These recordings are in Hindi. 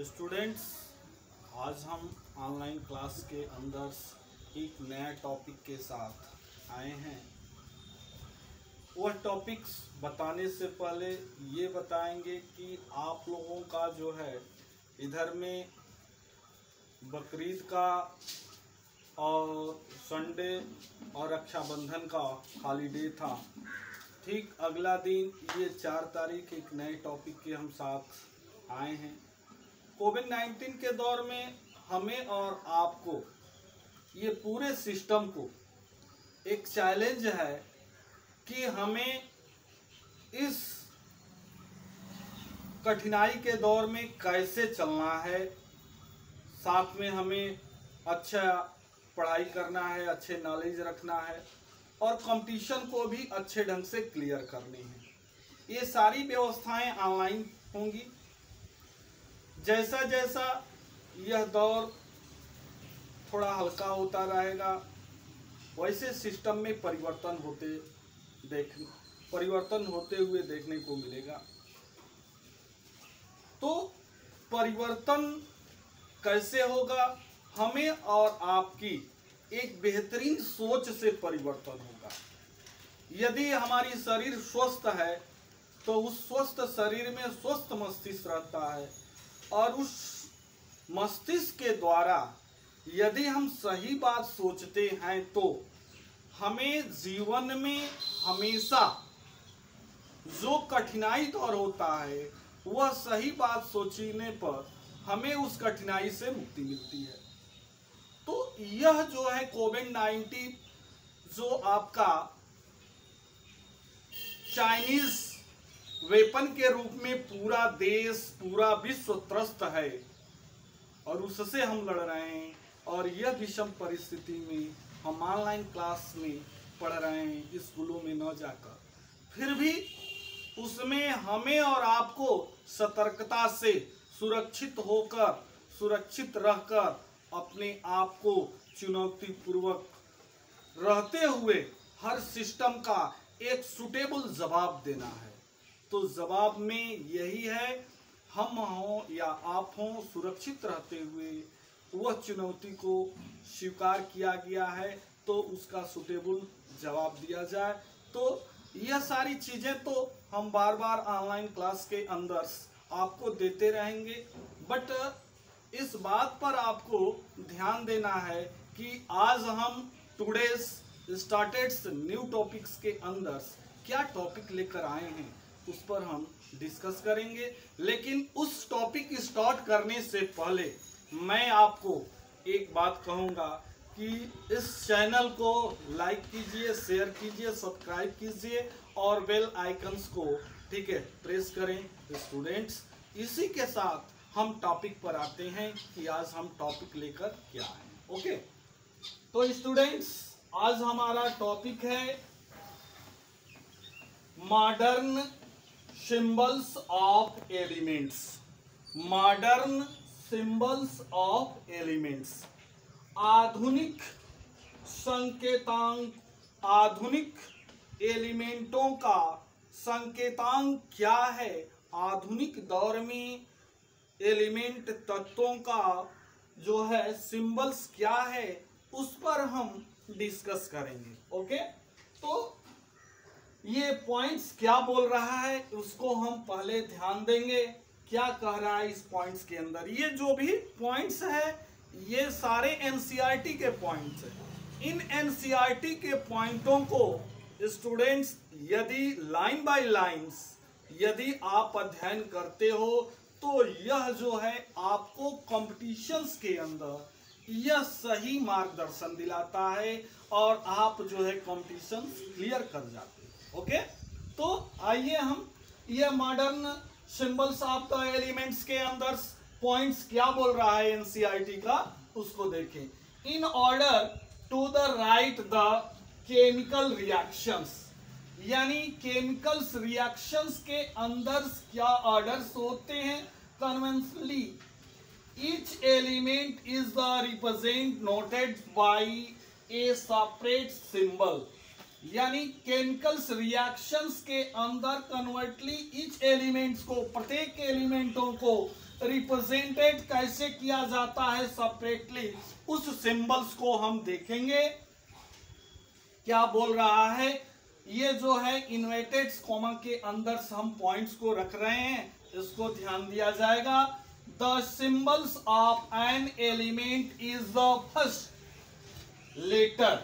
स्टूडेंट्स आज हम ऑनलाइन क्लास के अंदर एक नया टॉपिक के साथ आए हैं वह टॉपिक्स बताने से पहले ये बताएंगे कि आप लोगों का जो है इधर में बकरीद का और संडे और रक्षाबंधन का हॉलीडे था ठीक अगला दिन ये चार तारीख एक नए टॉपिक के हम साथ आए हैं कोविड नाइन्टीन के दौर में हमें और आपको ये पूरे सिस्टम को एक चैलेंज है कि हमें इस कठिनाई के दौर में कैसे चलना है साथ में हमें अच्छा पढ़ाई करना है अच्छे नॉलेज रखना है और कंपटीशन को भी अच्छे ढंग से क्लियर करनी है ये सारी व्यवस्थाएं ऑनलाइन होंगी जैसा जैसा यह दौर थोड़ा हल्का होता रहेगा वैसे सिस्टम में परिवर्तन होते देख परिवर्तन होते हुए देखने को मिलेगा तो परिवर्तन कैसे होगा हमें और आपकी एक बेहतरीन सोच से परिवर्तन होगा यदि हमारी शरीर स्वस्थ है तो उस स्वस्थ शरीर में स्वस्थ मस्तिष्क रहता है और उस मस्तिष्क के द्वारा यदि हम सही बात सोचते हैं तो हमें जीवन में हमेशा जो कठिनाई दौर होता है वह सही बात सोचने पर हमें उस कठिनाई से मुक्ति मिलती है तो यह जो है कोविड नाइन्टीन जो आपका चाइनीज वेपन के रूप में पूरा देश पूरा विश्व त्रस्त है और उससे हम लड़ रहे हैं और यह विषम परिस्थिति में हम ऑनलाइन क्लास में पढ़ रहे हैं स्कूलों में न जाकर फिर भी उसमें हमें और आपको सतर्कता से सुरक्षित होकर सुरक्षित रहकर अपने आप को चुनौती पूर्वक रहते हुए हर सिस्टम का एक सुटेबल जवाब देना है तो जवाब में यही है हम हों या आप हों सुरक्षित रहते हुए वह चुनौती को स्वीकार किया गया है तो उसका सुटेबल जवाब दिया जाए तो यह सारी चीज़ें तो हम बार बार ऑनलाइन क्लास के अंदर आपको देते रहेंगे बट इस बात पर आपको ध्यान देना है कि आज हम टुडेज स्टार्टेड्स न्यू टॉपिक्स के अंदर क्या टॉपिक लेकर आए हैं उस पर हम डिस्कस करेंगे लेकिन उस टॉपिक स्टार्ट करने से पहले मैं आपको एक बात कहूँगा कि इस चैनल को लाइक कीजिए शेयर कीजिए सब्सक्राइब कीजिए और बेल आइकन्स को ठीक है प्रेस करें स्टूडेंट्स इसी के साथ हम टॉपिक पर आते हैं कि आज हम टॉपिक लेकर क्या है ओके तो स्टूडेंट्स आज हमारा टॉपिक है modern symbols of elements modern symbols of elements आधुनिक संकेतांक आधुनिक एलिमेंटों का संकेतांक क्या है आधुनिक दौर में एलिमेंट तत्वों का जो है सिंबल्स क्या है उस पर हम डिस्कस करेंगे ओके तो ये पॉइंट्स क्या बोल रहा है उसको हम पहले ध्यान देंगे क्या कह रहा है इस पॉइंट्स के अंदर ये जो भी पॉइंट्स है ये सारे एनसीईआरटी e के पॉइंट्स है इन एनसीईआरटी e के पॉइंटों को स्टूडेंट्स यदि लाइन बाय लाइंस यदि आप अध्ययन करते हो तो यह जो है आपको कॉम्पिटिशन्स के अंदर यह सही मार्गदर्शन दिलाता है और आप जो है कॉम्पिटिशन क्लियर कर जाते हैं ओके तो आइए हम ये modern symbols of the elements के अंदर पॉइंट्स क्या बोल रहा है एनसीईआरटी का उसको देखें in order to the write the chemical reactions यानी केमिकल्स रिएक्शंस के अंदर क्या ऑर्डर्स होते हैं conventionally each element is the represent noted by a separate symbol यानी केमिकल्स रिएक्शंस के अंदर कन्वर्टली इच एलिमेंट्स को प्रत्येक एलिमेंटों को रिप्रेजेंटेड कैसे किया जाता है सेपरेटली उस सिंबल्स को हम देखेंगे क्या बोल रहा है ये जो है इन्वेटेड कॉमा के अंदर हम पॉइंट्स को रख रहे हैं इसको ध्यान दिया जाएगा the symbols of an element is the first letter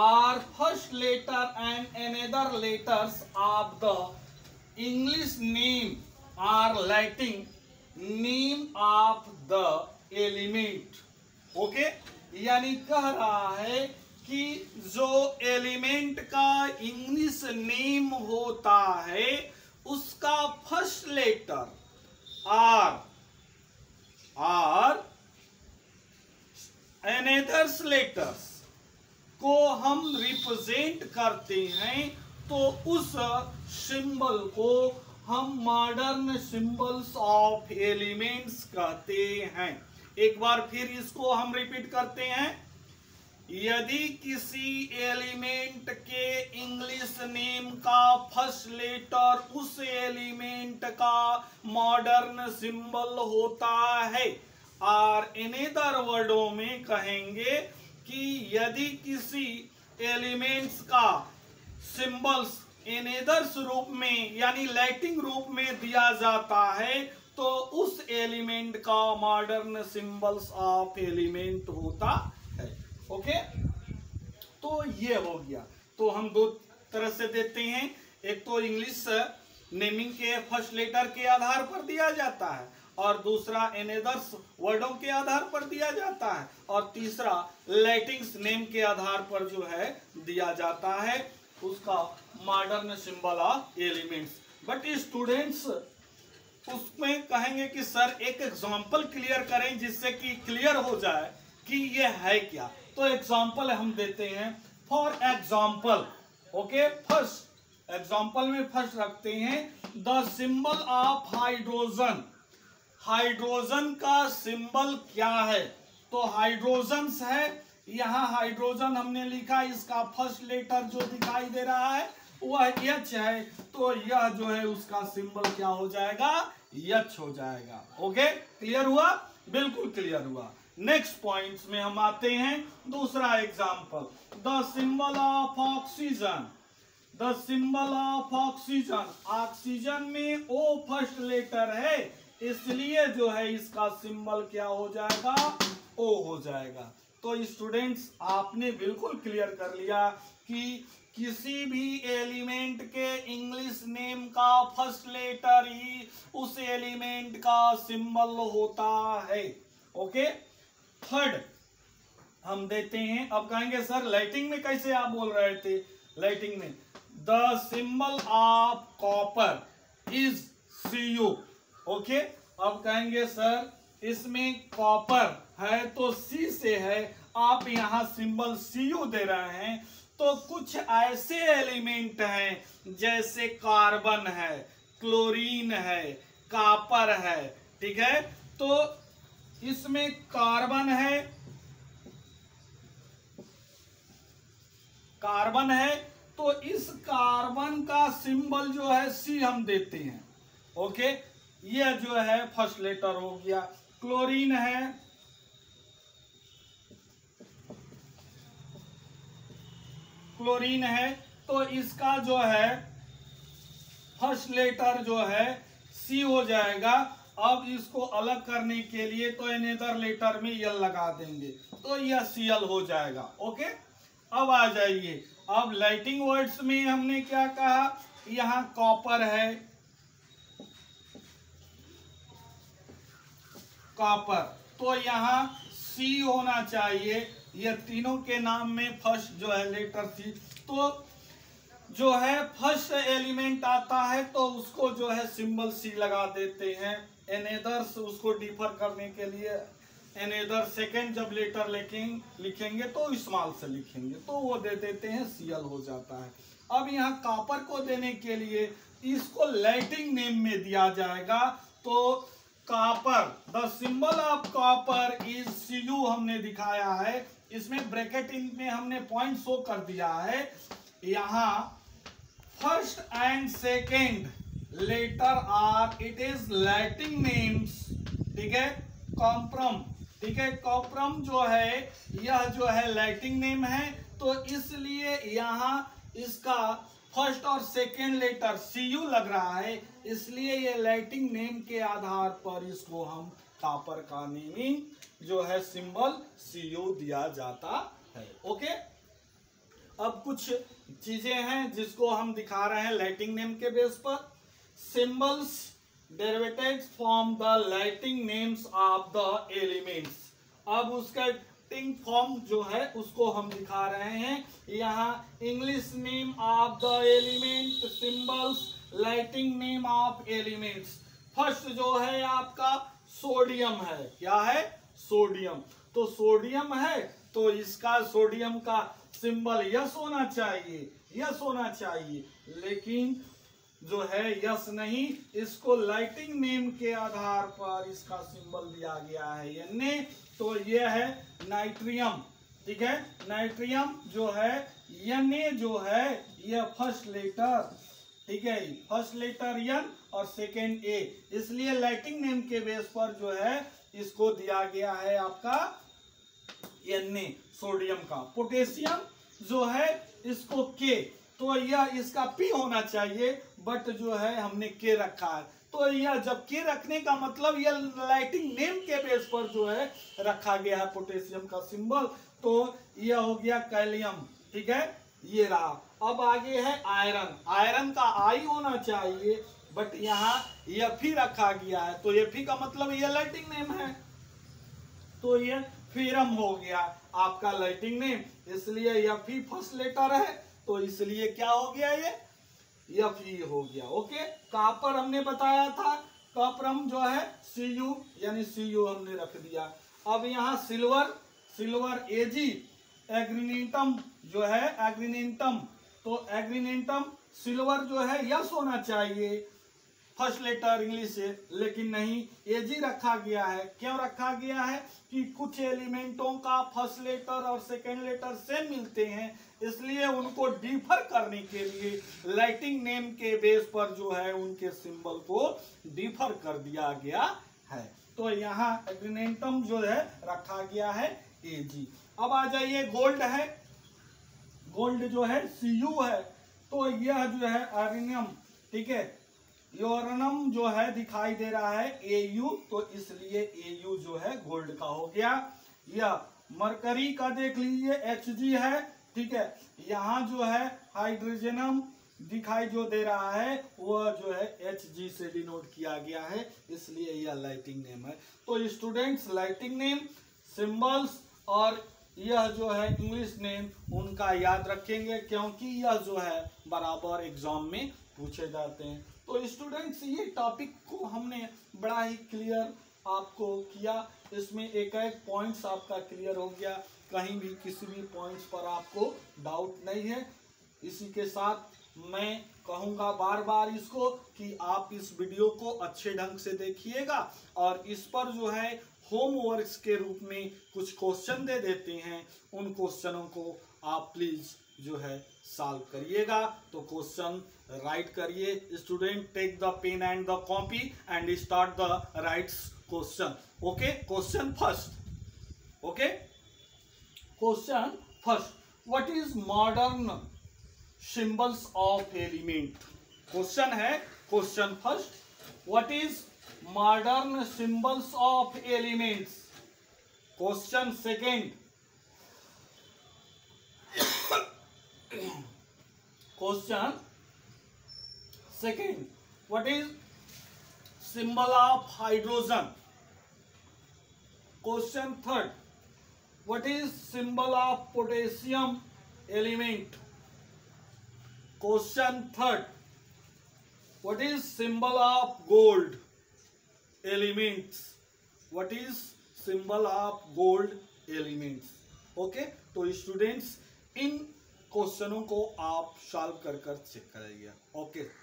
or first letter and another letters of the English name are Latin name of the element okay यानी कह रहा है कि जो एलिमेंट का इंग्लिश नेम होता है उसका first letter or or anothers letters को हम रिप्रेजेंट करते हैं तो उस सिंबल को हम मॉडर्न सिंबल्स ऑफ एलिमेंट्स कहते हैं एक बार फिर इसको हम रिपीट करते हैं यदि किसी एलिमेंट के इंग्लिश नेम का फर्स्ट लेटर उस एलिमेंट का मॉडर्न सिंबल होता है और इन दर वर्डों में कहेंगे कि यदि किसी एलिमेंट्स का सिंबल्स एनेदर्स रूप में यानी लाइटिंग रूप में दिया जाता है तो उस एलिमेंट का मॉडर्न सिंबल्स ऑफ एलिमेंट होता है ओके तो ये हो गया तो हम दो तरह से देते हैं एक तो इंग्लिश नेमिंग के फर्स्ट लेटर के आधार पर दिया जाता है और दूसरा एनेदर्स वर्डों के आधार पर दिया जाता है और तीसरा लेटिंग्स नेम के आधार पर जो है दिया जाता है उसका modern symbol of elements but students उसमें कहेंगे कि सर एक एग्जाम्पल क्लियर करें जिससे कि क्लियर हो जाए कि ये है क्या तो एग्जाम्पल हम देते हैं for example okay first example में फर्स्ट रखते हैं the symbol of hydrogen hydrogen का सिंबल क्या है तो हाइड्रोजन है यहाँ हाइड्रोजन हमने लिखा इसका फर्स्ट लेटर जो दिखाई दे रहा है वह यच है तो यह जो है उसका सिंबल क्या हो जाएगा यच हो जाएगा ओके क्लियर हुआ बिल्कुल क्लियर हुआ नेक्स्ट पॉइंट्स में हम आते हैं दूसरा example the symbol of oxygen the symbol of oxygen oxygen में ओ फर्स्ट लेटर है इसलिए जो है इसका सिंबल क्या हो जाएगा ओ हो जाएगा तो स्टूडेंट्स आपने बिल्कुल क्लियर कर लिया कि किसी भी एलिमेंट के इंग्लिश नेम का फर्स्ट लेटर ही उस एलिमेंट का सिंबल होता है ओके थर्ड हम देते हैं अब कहेंगे सर लाइटिंग में कैसे आप बोल रहे थे लाइटिंग में the symbol of copper is C U okay अब कहेंगे सर इसमें कॉपर है तो सी से है आप यहां सिंबल सी यू दे रहे हैं तो कुछ ऐसे एलिमेंट हैं जैसे कार्बन है क्लोरीन है कापर है ठीक है तो इसमें कार्बन है कार्बन है तो इस कार्बन का सिंबल जो है सी हम देते हैं ओके यह जो है फर्स्ट लेटर हो गया क्लोरीन है क्लोरीन है तो इसका जो है फर्स्ट लेटर जो है सी हो जाएगा अब इसको अलग करने के लिए तो इनेदर लेटर में यल लगा देंगे तो यह सी एल हो जाएगा ओके अब आ जाइए अब लाइटिंग वर्ड्स में हमने क्या कहा यहां कॉपर है कॉपर तो यहाँ सी होना चाहिए ये तीनों के नाम में फर्स्ट जो है लेटर सी तो जो है फर्स्ट एलिमेंट आता है तो उसको जो है सिंबल सी लगा देते हैं एनेदर्स उसको डिफर करने के लिए एनेदर सेकेंड जब लेटर लिखेंगे लिखेंगे तो स्मॉल से लिखेंगे तो वो दे देते हैं सीएल हो जाता है अब यहाँ कापर को देने के लिए इसको लैटिन नेम में दिया जाएगा तो copper the symbol of copper is C U हमने दिखाया है इसमें ब्रैकेट इन में हमने पॉइंट शो कर दिया है यहां first and second letter are it is Latin names ठीक है कॉम्प्रम ठीक है कॉप्रम जो है यह जो है लैटिन नेम है तो इसलिए यहाँ इसका फर्स्ट और सेकेंड लेटर सी यू लग रहा है इसलिए ये लैटिन नेम के आधार पर इसको हम कापर का नेमिंग जो है सिंबल सी यू दिया जाता है ओके अब कुछ चीजें हैं जिसको हम दिखा रहे हैं लैटिन नेम के बेस पर symbols derivated form the Latin names of the elements अब उसका एक्टिंग फॉर्म जो है उसको हम दिखा रहे हैं यहाँ English name of the element symbols Latin name of elements first जो है आपका सोडियम है क्या है सोडियम तो सोडियम है तो इसका सोडियम का सिंबल यस होना चाहिए यस होना चाहिए लेकिन जो है यस नहीं इसको लाइटिंग नेम के आधार पर इसका सिंबल दिया गया है ए तो ये है नाइट्रियम ठीक है नाइट्रियम जो है ए जो है यह फर्स्ट लेटर ठीक है फर्स्ट लेटर यन और सेकेंड ए इसलिए लाइटिंग नेम के बेस पर जो है इसको दिया गया है आपका एन सोडियम का पोटेशियम जो है इसको के तो यह इसका पी होना चाहिए बट जो है हमने के रखा है तो यह जब के रखने का मतलब यह लाइटिंग नेम के बेस पर जो है रखा गया है पोटेशियम का सिंबल तो यह हो गया कैलियम ठीक है ये रहा अब आगे है आयरन आयरन का आई होना चाहिए बट यहाँ एफ रखा गया है तो एफ का मतलब ये लाइटिंग नेम है तो ये फिरम हो गया आपका लाइटिंग नेम इसलिए एफ फर्स्ट लेटर है तो इसलिए क्या हो गया ये एफ ई हो गया ओके कापर हमने बताया था कपरम जो है सी यू यानी सी यू हमने रख दिया अब यहाँ सिल्वर सिल्वर एजी एग्रीनेटम जो है एग्रीनेटम तो एग्रीनेटम सिल्वर जो है यस होना चाहिए फर्स्ट लेटर इंग्लिश से लेकिन नहीं एजी रखा गया है क्यों रखा गया है कि कुछ एलिमेंटों का फर्स्ट लेटर और सेकेंड लेटर सेम मिलते हैं इसलिए उनको डिफर करने के लिए लाइटिंग नेम के बेस पर जो है उनके सिंबल को डिफर कर दिया गया है तो यहाँ एग्रीनेटम जो है रखा गया है ए जी अब आ जाइए गोल्ड है गोल्ड जो है सी यू है तो यह जो है अरिनियम ठीक है योरनम जो है दिखाई दे रहा है ए यू तो इसलिए ए यू जो है गोल्ड का हो गया यह मरकरी का देख लीजिए एच जी है ठीक है यहाँ जो है हाइड्रोजनम दिखाई जो दे रहा है वह जो है एच जी से डिनोट किया गया है इसलिए यह लाइटिंग नेम है तो स्टूडेंट्स लाइटिंग नेम सिंबल्स और यह जो है इंग्लिश नेम उनका याद रखेंगे क्योंकि यह जो है बराबर एग्जाम में पूछे जाते हैं तो स्टूडेंट्स ये टॉपिक को हमने बड़ा ही क्लियर आपको किया इसमें एक एक पॉइंट्स आपका क्लियर हो गया कहीं भी किसी भी पॉइंट्स पर आपको डाउट नहीं है इसी के साथ मैं कहूंगा बार बार इसको कि आप इस वीडियो को अच्छे ढंग से देखिएगा और इस पर जो है होमवर्क्स के रूप में कुछ क्वेश्चन दे देते हैं उन क्वेश्चनों को आप प्लीज़ जो है सॉल्व करिएगा तो क्वेश्चन राइट करिए student take the pen and the copy and start the writes question okay question first okay Question first, what is modern symbols of element? Question है, question first, what is modern symbols of elements? Question second, question second, what is symbol of hydrogen? Question third, what is symbol of potassium element question third what is symbol of gold elements what is symbol of gold elements okay तो स्टूडेंट्स इन क्वेश्चनों को आप सॉल्व कर कर चेक कराइए ओके